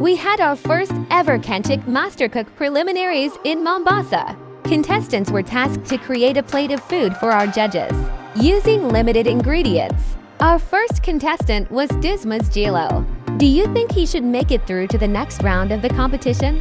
We had our first ever Kenchic Mastercook preliminaries in Mombasa. Contestants were tasked to create a plate of food for our judges, using limited ingredients. Our first contestant was Dismas Jilo. Do you think he should make it through to the next round of the competition?